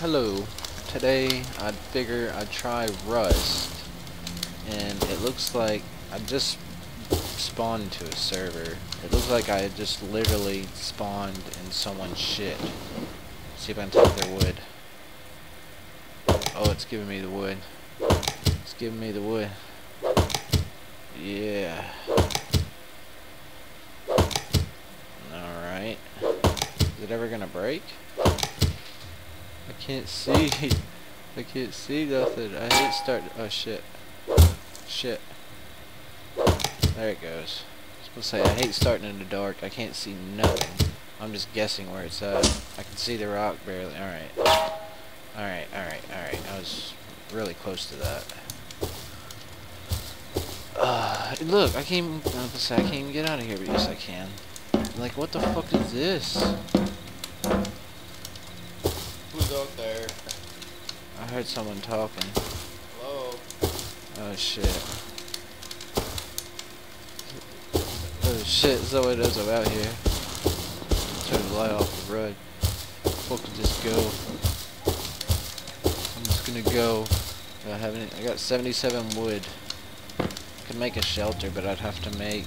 Hello. Today I'd figure I'd try Rust and it looks like I just spawned into a server. It looks like I just literally spawned in someone's shit. See if I can take their wood. Oh, it's giving me the wood. It's giving me the wood. Yeah. Alright. Is it ever gonna break? I can't see. I can't see nothing. I hate starting. Oh shit. Shit. There it goes. I supposed to say, I hate starting in the dark. I can't see nothing. I'm just guessing where it's at. I can see the rock barely. Alright. Alright, alright, alright. I was really close to that. Uh, look, I can't I can't even get out of here, but yes I can. Like, what the fuck is this? Out there? I heard someone talking. Hello? Oh shit. Oh shit, knows I'm out here. Turn the light off the road. Fucking just go. I'm just gonna go. I haven't I got 77 wood. I Could make a shelter, but I'd have to make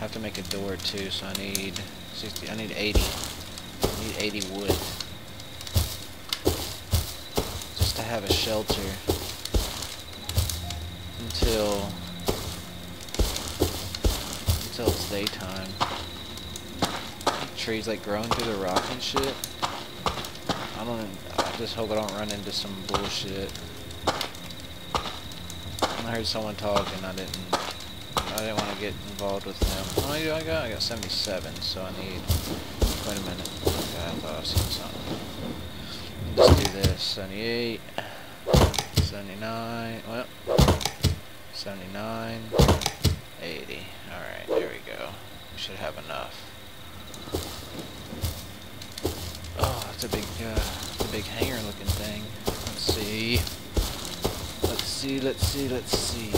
have to make a door too, so I need 60 I need 80. I need 80 wood. Just to have a shelter until until it's daytime. Trees like growing through the rock and shit. I don't. I just hope I don't run into some bullshit. I heard someone talking. I didn't. I didn't want to get involved with them. How many do I got? I got 77. So I need. Wait a minute. Okay, I thought I seen something. Let's do this. 78. 79. Well. 79, 80. Alright, there we go. We should have enough. Oh, it's a big, uh, it's a big hangar looking thing. Let's see. Let's see, let's see, let's see.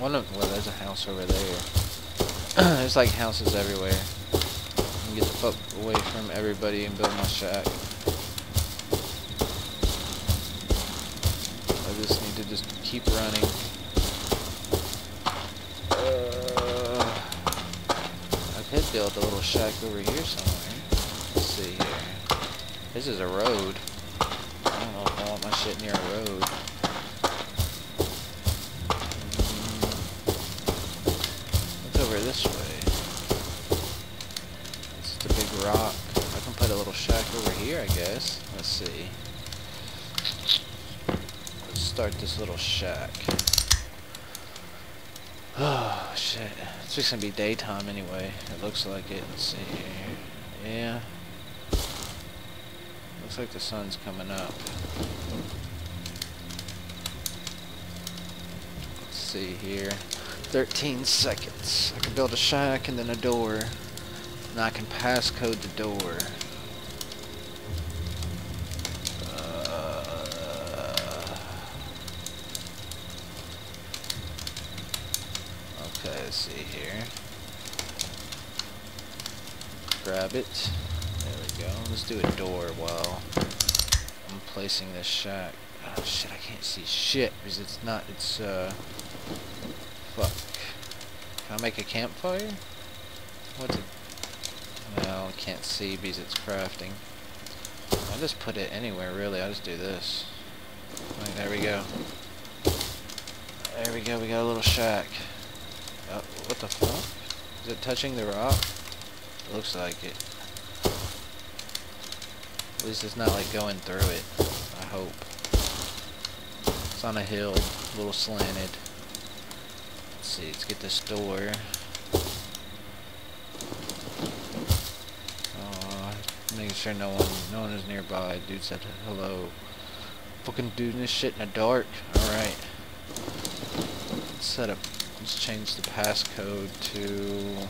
One of, well, there's a house over there. there's like houses everywhere. Can get the fuck away from everybody and build my shack. I just need to just keep running. Uh, I could build a little shack over here somewhere. Let's see here. This is a road. I don't know if I want my shit near a road. Mm, What's over this way? It's just a big rock. I can put a little shack over here, I guess. Let's see Let's start this little shack. Oh, shit. It's just gonna be daytime anyway. It looks like it. Let's see here. Yeah. Looks like the sun's coming up. Let's see here. 13 seconds. I can build a shack and then a door. And I can passcode the door. Okay, let's see here. Grab it. There we go. Let's do a door while I'm placing this shack. Oh shit, I can't see shit because it's not, it's uh, fuck. Can I make a campfire? What's it? Can't see because it's crafting. I'll just put it anywhere really, I'll just do this. Right, there we go. There we go, we got a little shack. Oh, what the fuck? Is it touching the rock? It looks like it. At least it's not like going through it. I hope. It's on a hill, a little slanted. Let's see, let's get this door. Oh, making sure no one, no one is nearby. Dude said hello. Fucking doing this shit in the dark. Alright. Let's set up Let's change the passcode to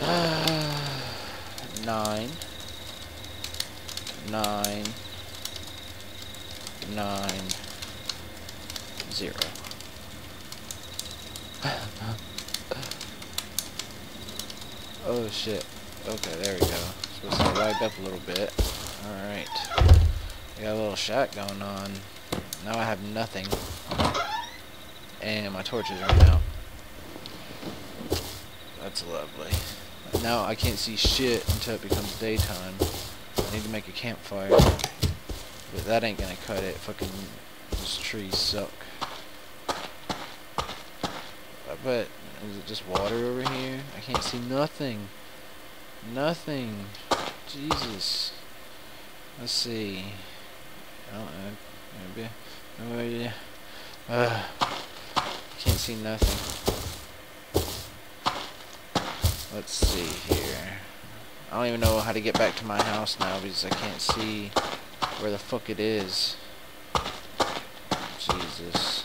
uh, nine nine nine zero. oh shit. Okay, there we go. so Supposed to wipe up a little bit. Alright. Got a little shot going on. Now I have nothing. And my torches are out. That's lovely. Now I can't see shit until it becomes daytime. I need to make a campfire. But that ain't gonna cut it. Fucking those trees suck. I bet is it just water over here? I can't see nothing. Nothing. Jesus. Let's see. I don't know. Maybe. Uh, can't see nothing. Let's see here. I don't even know how to get back to my house now because I can't see where the fuck it is. Jesus.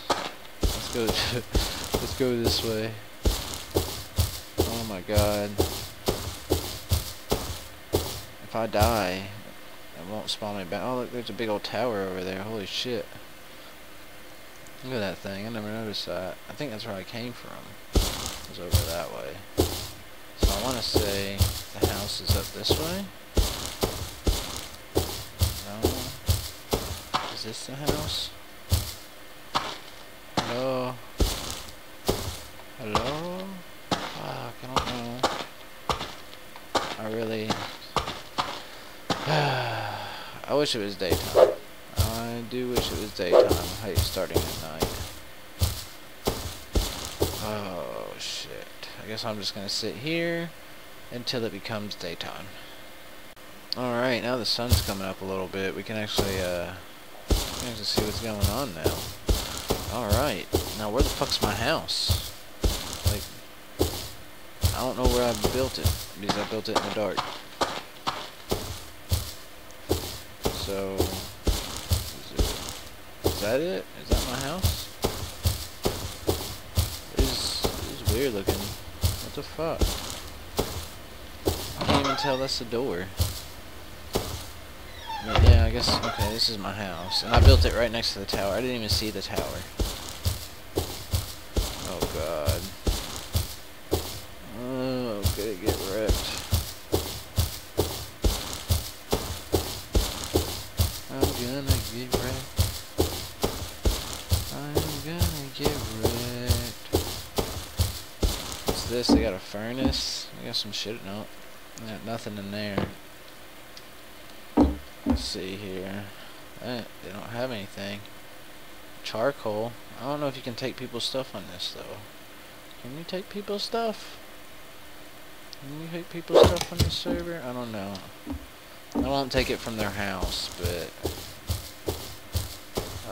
Let's go. let's go this way. Oh my god. If I die, it won't spawn me back. Oh look, there's a big old tower over there. Holy shit. Look at that thing. I never noticed that. I think that's where I came from. It was over that way. So I want to say the house is up this way. No. Is this the house? Hello? Hello? Fuck, I don't know. I really... I wish it was daytime. I do wish it was daytime. I hate starting at night. Oh, shit. I guess I'm just going to sit here until it becomes daytime. Alright, now the sun's coming up a little bit. We can actually, uh, we can actually see what's going on now. Alright, now where the fuck's my house? Like, I don't know where I built it, because I built it in the dark. So, is, it, is that it? Is that my house? This is weird looking. What the fuck? I can't even tell that's the door. But yeah, I guess, okay, this is my house. And I built it right next to the tower. I didn't even see the tower. Oh god. Gonna get wrecked. I'm gonna get wrecked. What's this? They got a furnace? I got some shit. No. Got nothing in there. Let's see here. Eh, they don't have anything. Charcoal. I don't know if you can take people's stuff on this though. Can you take people's stuff? Can you take people's stuff on the server? I don't know. I won't take it from their house, but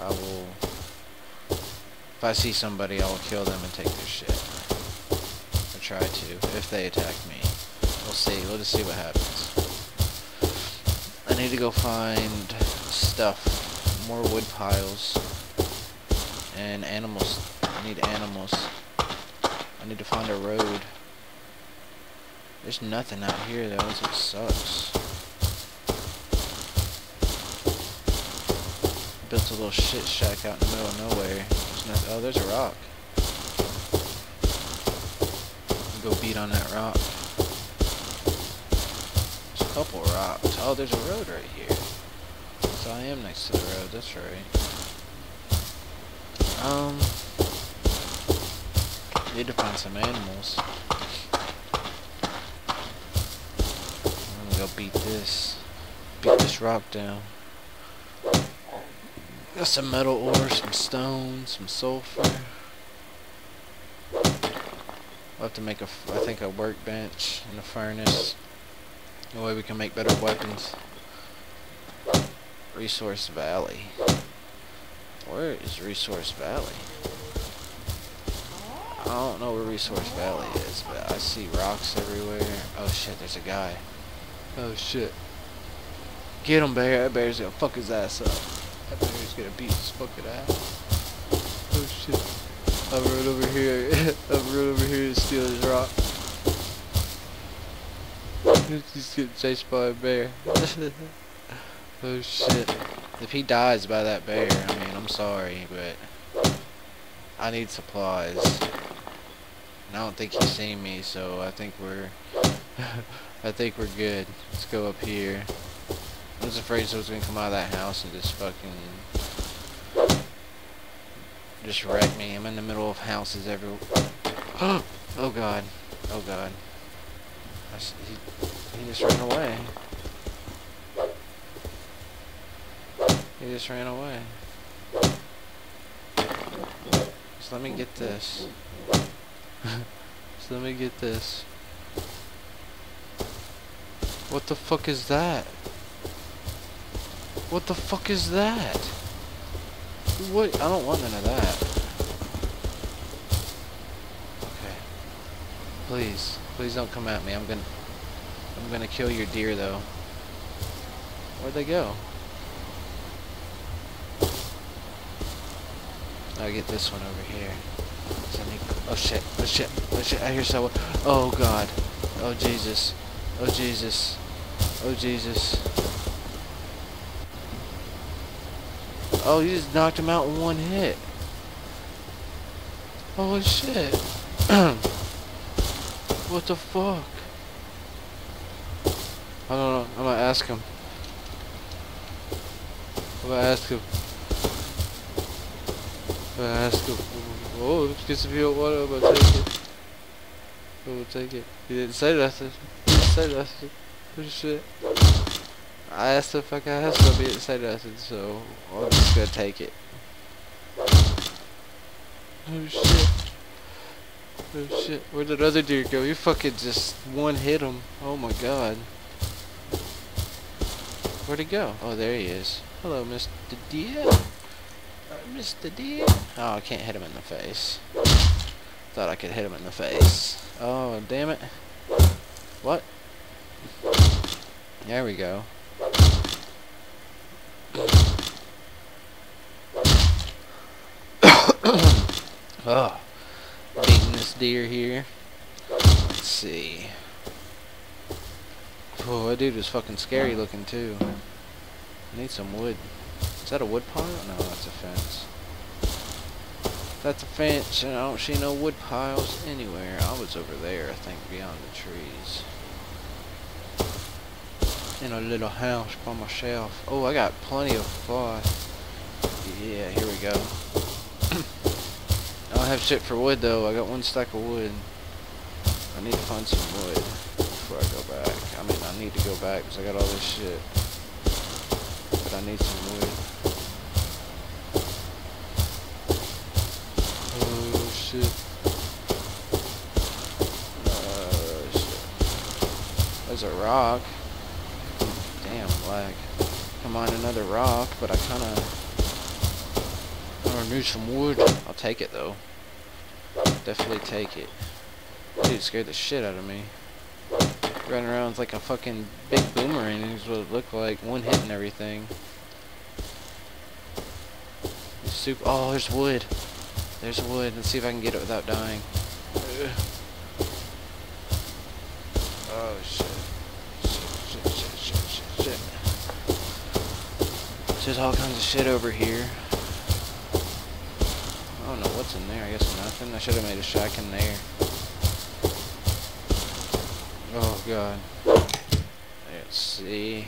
I will. If I see somebody, I will kill them and take their shit. I try to, if they attack me. We'll see. We'll just see what happens. I need to go find stuff. More wood piles. And animals. I need animals. I need to find a road. There's nothing out here though, it sucks. Built a little shit shack out in the middle of nowhere. There's oh, there's a rock. Go beat on that rock. There's a couple rocks. Oh, there's a road right here. So I am next to the road, that's right. Um, need to find some animals. I'm gonna go beat this. Beat this rock down. Got some metal ore, some stone, some sulfur. We'll have to make a, I think, a workbench and a furnace. The way we can make better weapons. Resource Valley. Where is Resource Valley? I don't know where Resource Valley is, but I see rocks everywhere. Oh shit, there's a guy. Oh shit. Get him, bear. That bear's gonna fuck his ass up. Bear's gonna beat his fucking ass. Oh shit. I'm right over here. I'm right over here to steal his rock. He's getting chased by a bear. oh shit. If he dies by that bear, I mean, I'm sorry, but I need supplies. And I don't think he's seen me, so I think we're I think we're good. Let's go up here. I was afraid someone was gonna come out of that house and just fucking just wrecked me. I'm in the middle of houses everywhere. oh god. Oh god. I he, he just ran away. He just ran away. Just let me get this. just let me get this. What the fuck is that? What the fuck is that? What? I don't want none of that. Okay. Please. Please don't come at me. I'm gonna... I'm gonna kill your deer, though. Where'd they go? I'll get this one over here. Oh shit, oh shit, oh shit, I hear someone. Oh god. Oh Jesus. Oh Jesus. Oh Jesus. Oh, you just knocked him out in one hit. Holy shit. what the fuck? I don't know. I'm gonna ask him. I'm gonna ask him. I'm gonna ask him. Oh, if you don't want it, I'm gonna take it. I'm gonna take it. He didn't say nothing. He didn't say nothing. Oh shit. I asked if I have didn't say nothing, so I'm just gonna take it. Oh shit. Oh shit. Where'd that other deer go? You fucking just one hit him. Oh my god. Where'd he go? Oh, there he is. Hello, Mr. Deer. Mr. Deer. Oh, I can't hit him in the face. Thought I could hit him in the face. Oh, damn it. What? There we go. Ah, oh, beating this deer here. Let's see. Oh, that dude was fucking scary looking too. I need some wood. Is that a wood pile? No, that's a fence. That's a fence, and I don't see no wood piles anywhere. I was over there, I think, beyond the trees in a little house by myself. Oh, I got plenty of cloth. Yeah, here we go. I don't have shit for wood though. I got one stack of wood. I need to find some wood before I go back. I mean, I need to go back because I got all this shit. But I need some wood. Oh shit. Oh shit. There's a rock lag. Come on, another rock, but I kind of need some wood. I'll take it, though. Definitely take it. Dude scared the shit out of me. Running around with like a fucking big boomerang is what it looked like. One hit and everything. Soup. Oh, there's wood. There's wood. Let's see if I can get it without dying. Oh, shit. There's all kinds of shit over here. I don't know what's in there. I guess nothing. I should have made a shack in there. Oh god. Let's see.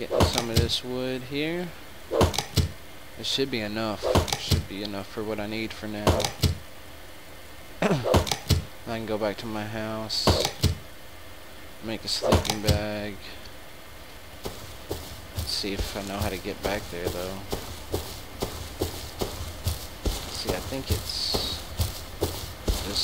Getting some of this wood here. It should be enough. It Should be enough for what I need for now. I can go back to my house. Make a sleeping bag see if I know how to get back there, though. See, I think it's this